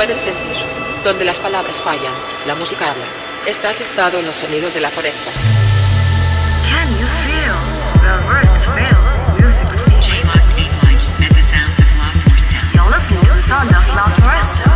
puedes sentir. Donde las palabras fallan, la música habla. Estás listado en los sonidos de la foresta. Can you feel the words fail? Music You're listening to the sound of La Foresta.